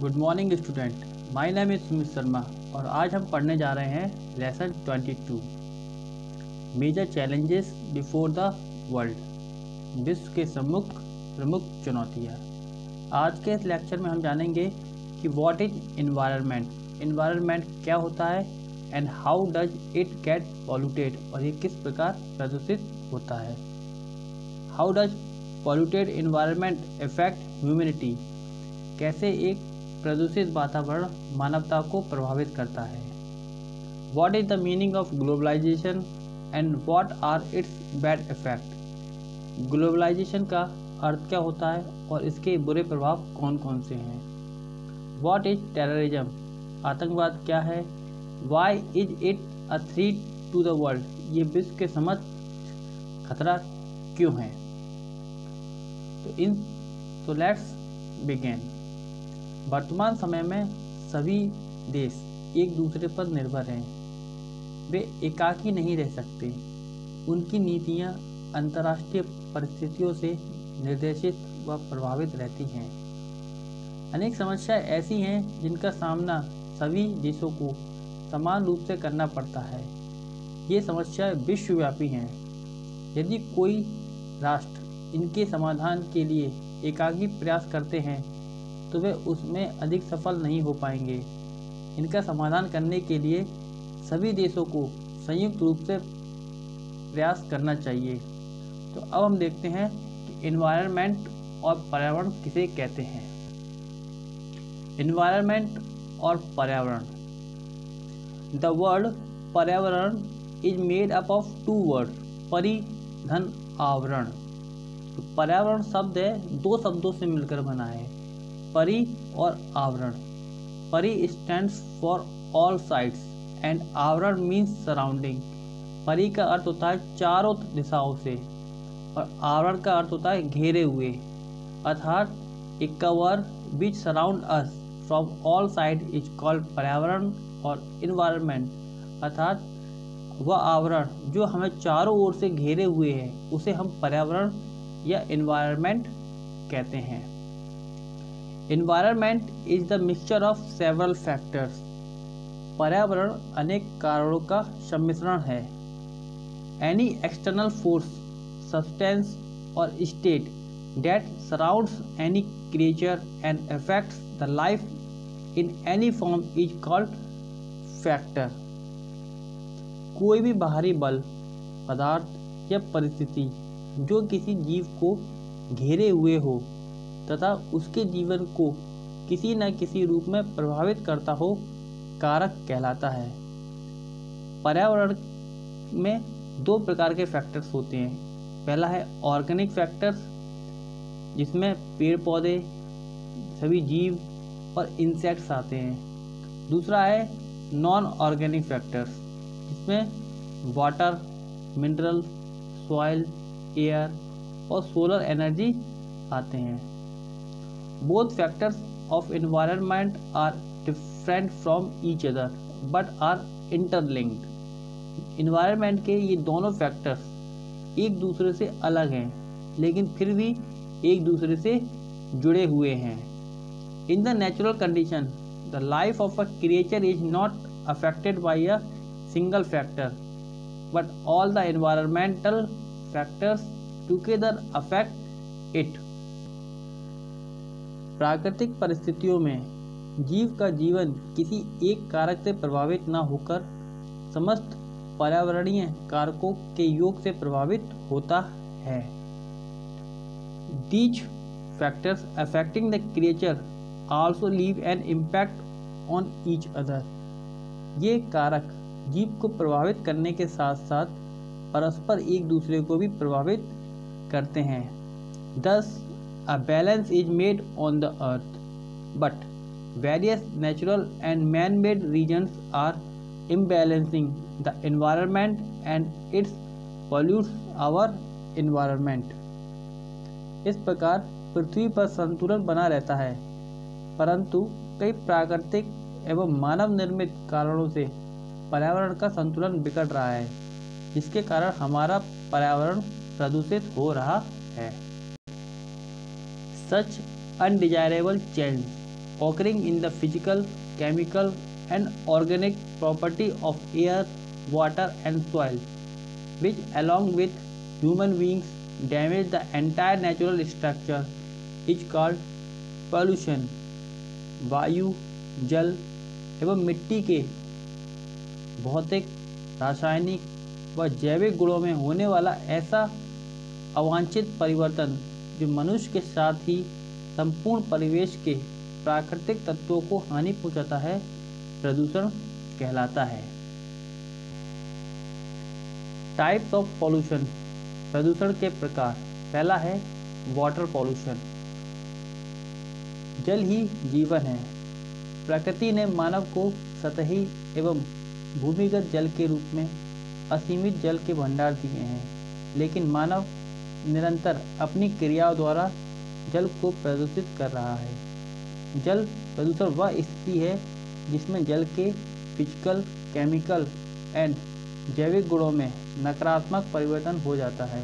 Good morning student my name is Sumit Sharma और आज हम पढ़ने जा रहे हैं lesson 22 major challenges before the world विश्व के सम्मुख प्रमुख चुनौतियाँ आज के इस लेक्चर में हम जानेंगे कि व्हाट इज़ इन्वायरमेंट इन्वायरमेंट क्या होता है? And how does it get polluted और ये किस प्रकार प्रदूषित होता है? How does polluted environment effect humanity कैसे एक प्रदूषित वातावरण मानवता को प्रभावित करता है। What is the meaning of globalisation and what are its bad effect globalisation का अर्थ क्या होता है और इसके बुरे प्रभाव कौन कौन से हैं? वॉट इज़ टेररिज्म आतंकवाद क्या है? Why is it a threat to the world ये विश्व के समझ खतरा क्यों है? तो इन तो लेट्स बिगेन वर्तमान समय में सभी देश एक दूसरे पर निर्भर हैं। वे एकाकी नहीं रह सकते। उनकी नीतियाँ अंतर्राष्ट्रीय परिस्थितियों से निर्देशित व प्रभावित रहती हैं। अनेक समस्याएँ ऐसी हैं जिनका सामना सभी देशों को समान रूप से करना पड़ता है। ये समस्याएँ विश्वव्यापी हैं। यदि कोई राष्ट्र इनके समाधान के लिए एकाकी प्रयास करते हैं तो वे उसमें अधिक सफल नहीं हो पाएँगे। इनका समाधान करने के लिए सभी देशों को संयुक्त रूप से प्रयास करना चाहिए। तो अब हम देखते हैं कि इन्वायरमेंट और पर्यावरण किसे कहते हैं। इन्वायरमेंट और पर्यावरण। The word paryavaran is made up of two word परि धन आवरण। तो पर्यावरण शब्द है, दो शब्दों से मिलकर बना है। परि और आवरण। Pari stand for all sides and avaran means surrounding परि का अर्थ होता है चारों दिशाओं से और आवरण का अर्थ होता है घेरे हुए। अर्थात a cover which surround us from all side is called paryavaran और इन्वायरमेंट अर्थात, वह आवरण जो हमें चारों ओर से घेरे हुए है, उसे हम पर्यावरण या इन्वायरमेंट कहते हैं। Environment is the mixture of several factors पर्यावरण अनेक कारणों का सम्मिश्रण है। एनी एक्सटर्नल फोर्स सब्सटेंस और state that surrounds any creature and affects the life in any form is called factor कोई भी बाहरी बल, पदार्थ या परिस्थिति जो किसी जीव को घेरे हुए हो तथा उसके जीवन को किसी न किसी रूप में प्रभावित करता हो, कारक कहलाता है। पर्यावरण में दो प्रकार के फैक्टर्स होते हैं। पहला है ऑर्गेनिक फैक्टर्स जिसमें पेड़ पौधे सभी जीव और इंसेक्ट्स आते हैं। दूसरा है नॉन ऑर्गेनिक फैक्टर्स जिसमें वाटर मिनरल सॉइल एयर और सोलर एनर्जी आते हैं। Both factors of environment are different from each other, but are interlinked. Environment के ये दोनों फैक्टर्स एक दूसरे से अलग हैं, लेकिन फिर भी एक दूसरे से जुड़े हुए हैं। In the natural condition the life of a creature is not affected by a single factor but all the environmental factors together affect it प्राकृतिक परिस्थितियों में जीव का जीवन किसी एक कारक से प्रभावित न होकर समस्त पर्यावरणीय कारकों के योग से प्रभावित होता है। These factors affecting the creature also leave an impact on each other ये कारक जीव को प्रभावित करने के साथ साथ परस्पर एक दूसरे को भी प्रभावित करते हैं। दस a balance is made on the earth but various natural and man-made regions are imbalancing the environment and it pollutes our environment इस प्रकार पृथ्वी पर संतुलन बना रहता है परंतु कई प्राकृतिक एवं मानव निर्मित कारणों से पर्यावरण का संतुलन बिगड़ रहा है जिसके कारण हमारा पर्यावरण प्रदूषित हो रहा है such undesirable change occurring in the physical, chemical, and organic property of air, water, and soil, which, along with human beings, damage the entire natural structure, is called pollution. वायु जल एवं मिट्टी के भौतिक रासायनिक व जैविक गुणों में होने वाला ऐसा अवांछित परिवर्तन जो मनुष्य के साथ ही संपूर्ण परिवेश के प्राकृतिक तत्वों को हानि पहुंचाता है, प्रदूषण कहलाता है। टाइप्स ऑफ़ पॉल्यूशन प्रदूषण के प्रकार। पहला है वाटर पॉल्यूशन जल ही जीवन है। प्रकृति ने मानव को सतही एवं भूमिगत जल के रूप में असीमित जल के भंडार दिए हैं, लेकिन मानव निरंतर अपनी क्रियाओं द्वारा जल को प्रदूषित कर रहा है। जल प्रदूषण वह स्थिति है जिसमें जल के फ़िज़िकल केमिकल एंड जैविक गुणों में नकारात्मक परिवर्तन हो जाता है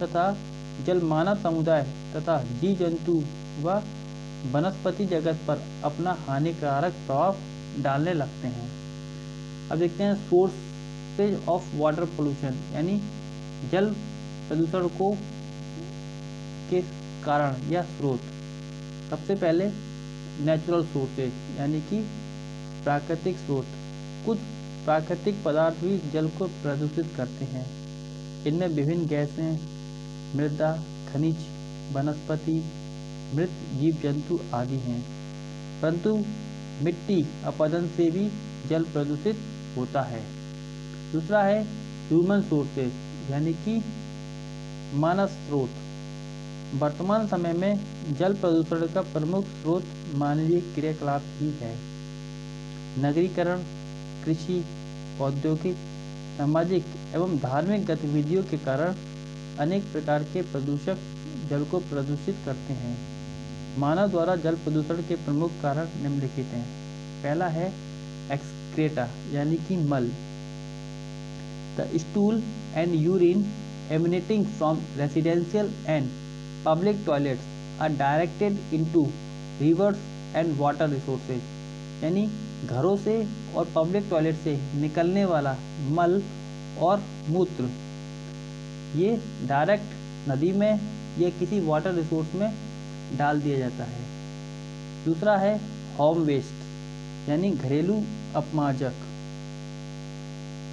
तथा जल मानव समुदाय तथा जीव जंतु व वनस्पति जगत पर अपना हानिकारक प्रभाव डालने लगते हैं। अब देखते हैं सोर्सेज ऑफ़ वाटर पोल्यूशन यानी जल प्रदूषण को के कारण या स्रोत? सबसे पहले नेचुरल सोर्सेज यानी कि प्राकृतिक स्रोत। कुछ प्राकृतिक पदार्थ भी जल को प्रदूषित करते हैं। इनमें विभिन्न गैसें, मृदा, खनिज, वनस्पति, मृत जीव जंतु आदि हैं। परंतु मिट्टी अपदन से भी जल प्रदूषित होता है। दूसरा है ह्यूमन सोर्सेज यानी कि मानव स्रोत। वर्तमान समय में जल प्रदूषण का प्रमुख स्रोत मानवीय क्रियाकलाप ही है। नगरीकरण, कृषि, औद्योगिक, सामाजिक एवं धार्मिक गतिविधियों के कारण अनेक प्रकार के प्रदूषक जल को प्रदूषित करते हैं। मानव द्वारा जल प्रदूषण के प्रमुख कारण निम्नलिखित हैं। पहला है एक्सक्रेटा यानी कि मल। The stool and urine emanating from residential and public toilets are directed into rivers and water resources यानी घरों से और पब्लिक टॉयलेट से निकलने वाला मल और मूत्र। ये डायरेक्ट नदी में या किसी वाटर रिसोर्स में डाल दिया जाता है। दूसरा है होम वेस्ट यानी घरेलू अपमार्जक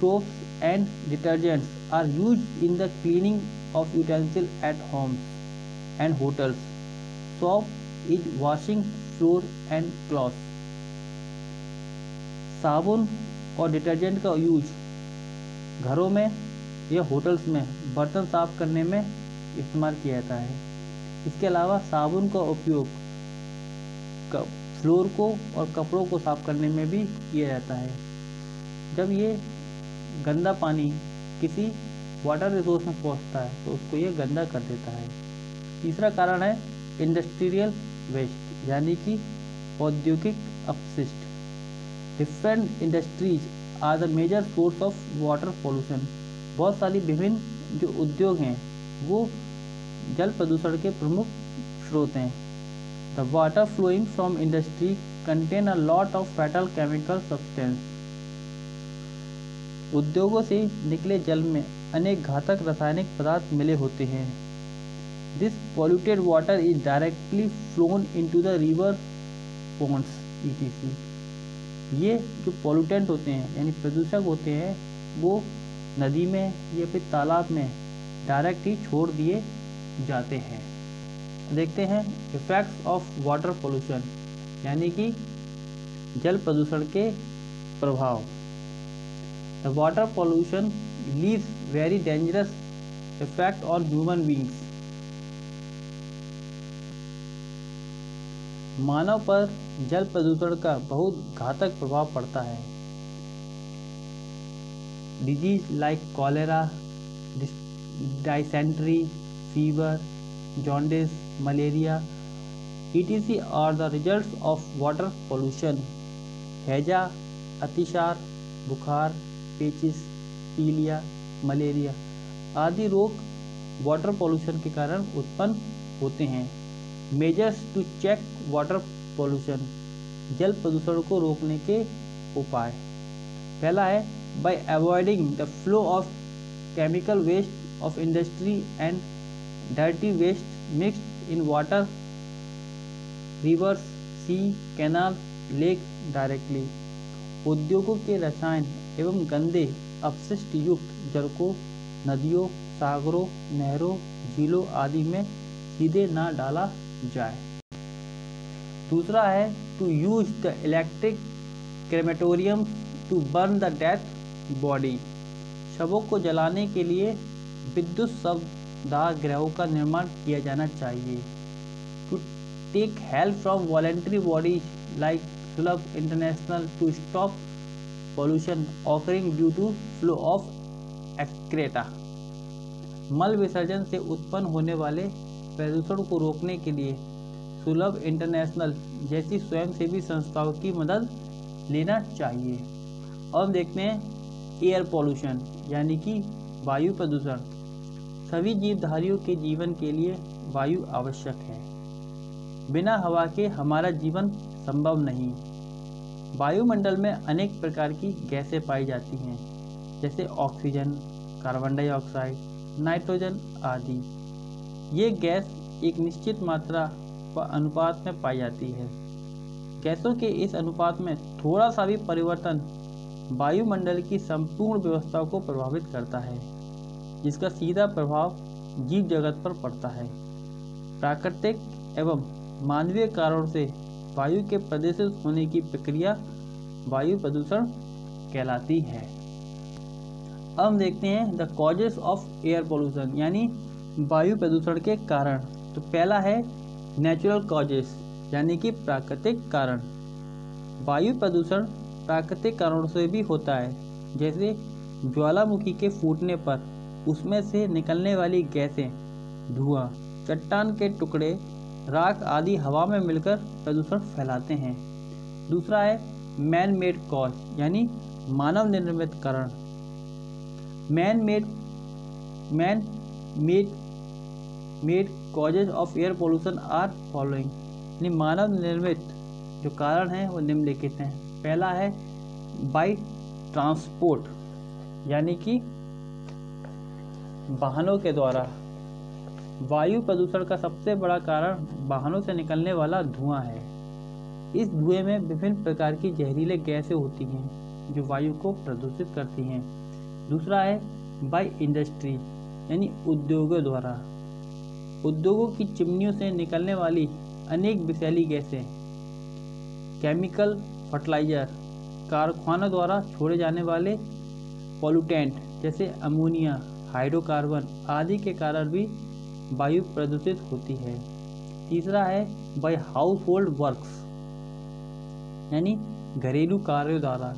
soaps and detergents are use in the cleaning of utensil at homes and hotels. Soap is washing floor and cloth. साबुन और डिटर्जेंट का यूज़ घरों में या होटल्स में बर्तन साफ़ करने में इस्तेमाल किया जाता है इसके अलावा साबुन का उपयोग फ्लोर को और कपड़ों को साफ़ करने में भी किया जाता है जब ये गंदा पानी किसी वाटर रिसोर्स में पहुँचता है तो उसको ये गंदा कर देता है। तीसरा कारण है इंडस्ट्रियल वेस्ट यानी कि औद्योगिक अपशिष्ट। Different industries are the major source of water pollution बहुत सारी विभिन्न जो उद्योग हैं, वो जल प्रदूषण के प्रमुख स्रोत हैं। The water flowing from industry contain a lot of fatal chemical substance उद्योगों से निकले जल में अनेक घातक रासायनिक पदार्थ मिले होते हैं। This polluted water is directly flown into the river ponds, etc. ये जो पॉल्यूटेंट होते हैं, यानी प्रदूषक होते हैं, वो नदी में या फिर तालाब में डायरेक्ट ही छोड़ दिए जाते हैं। देखते हैं इफेक्ट्स ऑफ़ वाटर पोल्यूशन यानी कि जल प्रदूषण के प्रभाव। The water pollution leaves very dangerous effect on human beings मानव पर जल प्रदूषण का बहुत घातक प्रभाव पड़ता है। Diseases like cholera dysentery fever jaundice malaria ETC are the results of water pollution हैजा अतिसार बुखार पेचिस, पीलिया, मलेरिया आदि रोग वाटर पॉल्यूशन के कारण उत्पन्न होते हैं। Measures to check water pollution जल प्रदूषण को रोकने के उपाय। पहला है by avoiding the flow of chemical waste of industry and dirty waste mixed in water rivers sea canal lake directly उद्योगों के रसायन एवं गंदे अपशिष्ट युक्त जल को नदियों, सागरों, नहरों, झीलों आदि में सीधे ना डाला जाए। दूसरा है to use the electric crematorium to burn the death body शवों को जलाने के लिए विद्युत शवदाह ग्रहों का निर्माण किया जाना चाहिए। To take help from voluntary bodies like Sulabh International to stop pollution offering due to flow of excreta मल विसर्जन से उत्पन्न होने वाले प्रदूषण को रोकने के लिए सुलभ इंटरनेशनल जैसी स्वयंसेवी संस्थाओं की मदद लेना चाहिए। और देखते हैं एयर पॉल्यूशन यानी कि वायु प्रदूषण। सभी जीवधारियों के जीवन के लिए वायु आवश्यक है। बिना हवा के हमारा जीवन संभव नहीं। वायुमंडल में अनेक प्रकार की गैसें पाई जाती हैं, जैसे ऑक्सीजन, कार्बन डाइऑक्साइड, नाइट्रोजन आदि। ये गैस एक निश्चित मात्रा व अनुपात में पाई जाती है। गैसों के इस अनुपात में थोड़ा सा भी परिवर्तन वायुमंडल की संपूर्ण व्यवस्था को प्रभावित करता है, जिसका सीधा प्रभाव जीव जगत पर पड़ता है। प्राकृतिक एवं मानवीय कारणों से वायु के प्रदूषित होने की प्रक्रिया वायु प्रदूषण कहलाती है। अब देखते हैं the causes of air pollution यानी वायु प्रदूषण के कारण। तो पहला है नेचुरल कॉजेस यानी कि प्राकृतिक कारण। वायु प्रदूषण प्राकृतिक कारणों से भी होता है, जैसे ज्वालामुखी के फूटने पर, उसमें से निकलने वाली गैसें, धुआँ, चट्टान के टुकड़े राख आदि हवा में मिलकर प्रदूषण फैलाते हैं। दूसरा है मैन मेड कॉज यानी मानव निर्मित कारण। Man made man made made causes of air pollution are following यानी मानव निर्मित जो कारण हैं, वो निम्नलिखित हैं। पहला है बाई ट्रांसपोर्ट यानी कि वाहनों के द्वारा। वायु प्रदूषण का सबसे बड़ा कारण वाहनों से निकलने वाला धुआँ है। इस धुएँ में विभिन्न प्रकार की जहरीले गैसें होती हैं, जो वायु को प्रदूषित करती हैं। दूसरा है बाई इंडस्ट्री, यानी उद्योगों द्वारा। उद्योगों की चिमनियों से निकलने वाली अनेक विषैली गैसें, केमिकल फर्टिलाइज़र, कारखानों द्वारा छोड़े जाने वाले पॉल्यूटेंट जैसे अमोनिया, हाइड्रोकार्बन आदि के कारण भी वायु प्रदूषित होती है। तीसरा है बाई हाउस होल्ड वर्क्स यानी घरेलू कार्यों द्वारा।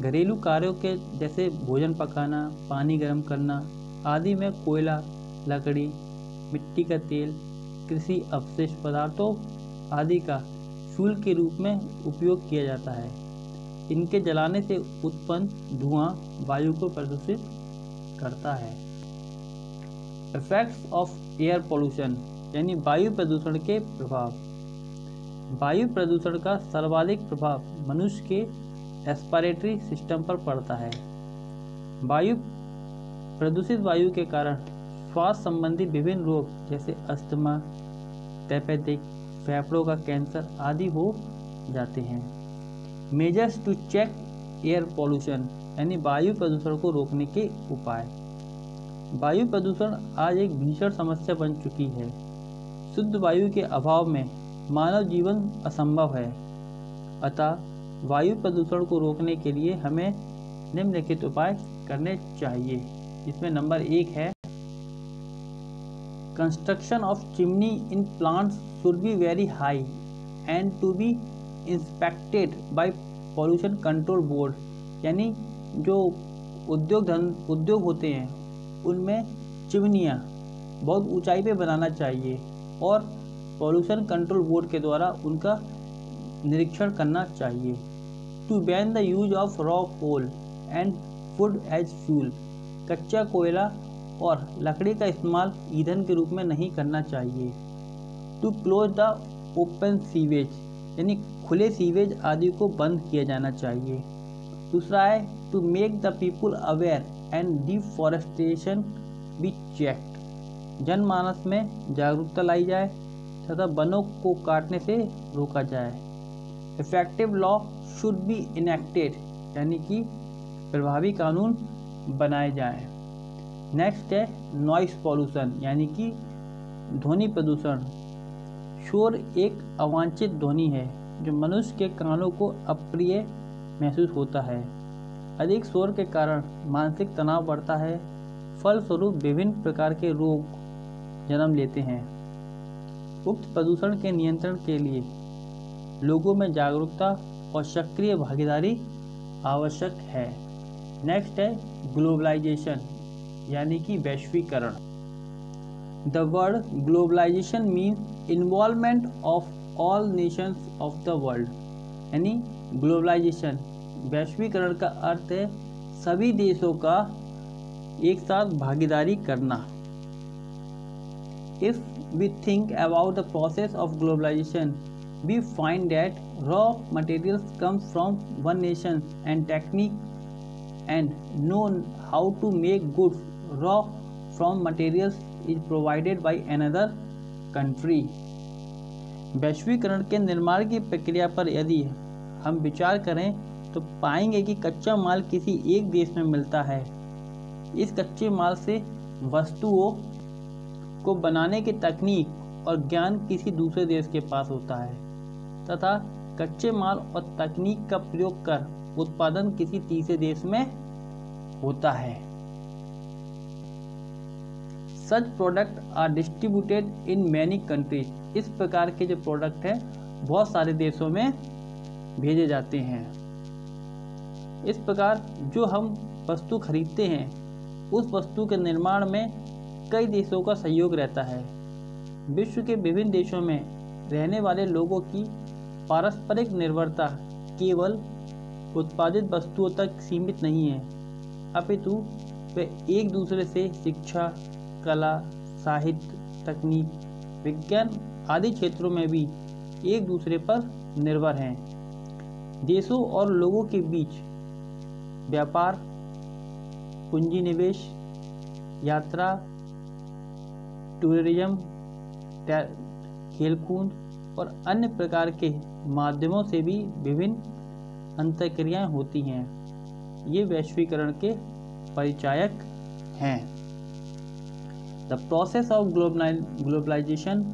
घरेलू कार्यों के जैसे भोजन पकाना, पानी गर्म करना, आदि में कोयला, लकड़ी, मिट्टी का तेल, कृषि अवशिष्ट पदार्थों आदि का फ्यूल के रूप में उपयोग किया जाता है। इनके जलाने से उत्पन्न धुआँ वायु को प्रदूषित करता है। इफेक्ट्स ऑफ़ एयर पोल्यूशन यानी वायु प्रदूषण के प्रभाव। वायु प्रदूषण का सर्वाधिक प्रभाव मनुष्य के रेस्पिरेटरी सिस्टम पर पड़ता है। वायु, प्रदूषित वायु के कारण श्वास संबंधी विभिन्न रोग जैसे अस्थमा टैपेटिक फेफड़ों का कैंसर आदि हो जाते हैं। Measures to check air pollution यानी वायु प्रदूषण को रोकने के उपाय। वायु प्रदूषण आज एक भीषण समस्या बन चुकी है। शुद्ध वायु के अभाव में मानव जीवन असंभव है। अतः वायु प्रदूषण को रोकने के लिए हमें निम्नलिखित उपाय करने चाहिए इसमें नंबर एक है construction of chimney in plants should be very high and to be inspected by pollution control board यानी जो उद्योग धन उद्योग होते हैं उनमें चिमनियाँ बहुत ऊंचाई पे बनाना चाहिए और पॉल्यूशन कंट्रोल बोर्ड के द्वारा उनका निरीक्षण करना चाहिए। To ban the use of raw coal and food as fuel कच्चा कोयला और लकड़ी का इस्तेमाल ईंधन के रूप में नहीं करना चाहिए। To close the open sewage यानी खुले सीवेज आदि को बंद किया जाना चाहिए। दूसरा है to make the people aware and deforestation be checked जनमानस में जागरूकता लाई जाए तथा वनों को काटने से रोका जाए। Effective law should be enacted यानी कि प्रभावी कानून बनाए जाएँ। नेक्स्ट है नॉइस पॉल्यूशन यानी कि ध्वनि प्रदूषण। शोर एक अवांछित ध्वनि है, जो मनुष्य के कानों को अप्रिय महसूस होता है। अधिक शोर के कारण मानसिक तनाव बढ़ता है। फलस्वरूप विभिन्न प्रकार के रोग जन्म लेते हैं। उक्त प्रदूषण के नियंत्रण के लिए लोगों में जागरूकता और सक्रिय भागीदारी आवश्यक है। नेक्स्ट है ग्लोबलाइजेशन, यानी कि वैश्वीकरण। The word globalisation mean involvement of all nations of the world यानी ग्लोबलाइजेशन वैश्वीकरण का अर्थ है सभी देशों का एक साथ भागीदारी करना। If we think about the process of globalisation we find that raw material come from one nation and technique and know how to make goods raw from materials is provided by another country वैश्वीकरण के निर्माण की प्रक्रिया पर यदि हम विचार करें तो पाएँगे कि कच्चा माल किसी एक देश में मिलता है। इस कच्चे माल से वस्तुओं को बनाने की तकनीक और ज्ञान किसी दूसरे देश के पास होता है, तथा कच्चे माल और तकनीक का प्रयोग कर उत्पादन किसी तीसरे देश में होता है। Such product are distributed in many countries इस प्रकार के जो प्रोडक्ट हैं, बहुत सारे देशों में भेजे जाते हैं। इस प्रकार जो हम वस्तु खरीदते हैं, उस वस्तु के निर्माण में कई देशों का सहयोग रहता है। विश्व के विभिन्न देशों में रहने वाले लोगों की पारस्परिक निर्भरता केवल उत्पादित वस्तुओं तक सीमित नहीं है। अपितु, वे एक दूसरे से शिक्षा, कला, साहित्य, तकनीक, विज्ञान आदि क्षेत्रों में भी एक दूसरे पर निर्भर हैं। देशों और लोगों के बीच व्यापार, पूंजी निवेश, यात्रा, टूरिज़्म खेलकूद और अन्य प्रकार के माध्यमों से भी विभिन्न अंतक्रियाएँ होती हैं। ये वैश्वीकरण के परिचायक हैं। The process of globalisation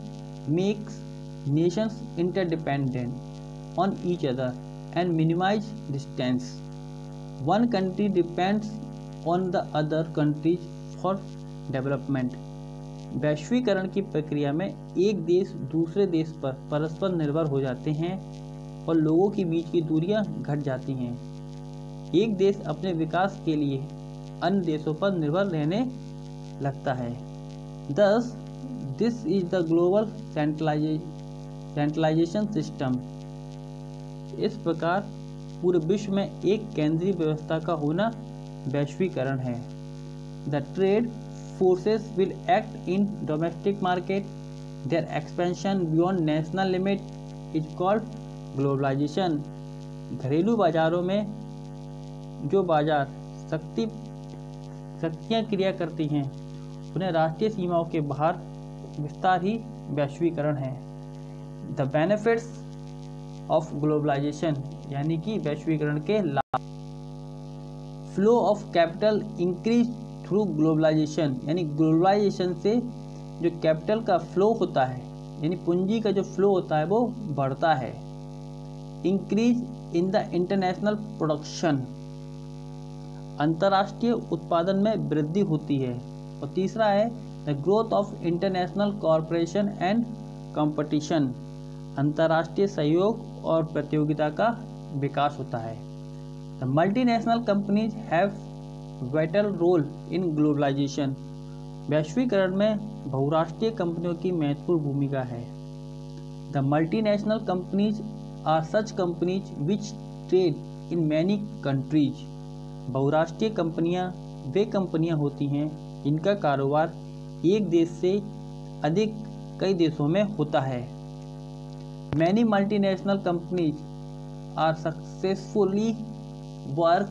makes nations interdependent on each other and minimise distance one country depends on the other countries for development वैश्वीकरण की प्रक्रिया में एक देश दूसरे देश पर परस्पर निर्भर हो जाते हैं और लोगों के बीच की दूरियाँ घट जाती हैं। एक देश अपने विकास के लिए अन्य देशों पर निर्भर रहने लगता है। दस this is the global centralisation system इस प्रकार पूरे विश्व में एक केंद्रीय व्यवस्था का होना वैश्वीकरण है। The trade forces will act in domestic market. Their expansion beyond national limit is called globalization. घरेलू बाजारों में जो बाज़ार शक्ति, शक्तियाँ क्रिया करती हैं, उन्हें राष्ट्रीय सीमाओं के बाहर विस्तार ही वैश्वीकरण है। द बेनिफिट्स ऑफ़ ग्लोबलाइजेशन यानी कि वैश्वीकरण के लाभ flow of capital increase through globalisation यानी ग्लोबलाइजेशन से जो कैपिटल का फ्लो होता है, यानी पूंजी का जो फ्लो होता है, वो बढ़ता है। Increase in the international production अंतर्राष्ट्रीय उत्पादन में वृद्धि होती है। और तीसरा है the growth of international corporation and competition अंतर्राष्ट्रीय सहयोग और प्रतियोगिता का विकास होता है। The multinational companies have vital role in globalisation वैश्वीकरण में बहुराष्ट्रीय कंपनियों की महत्वपूर्ण भूमिका है। The multinational companies are such companies which trade in many countries बहुराष्ट्रीय कंपनियाँ वे कंपनियाँ होती हैं जिनका कारोबार एक देश से अधिक कई देशों में होता है। Many multinational companies are successfully work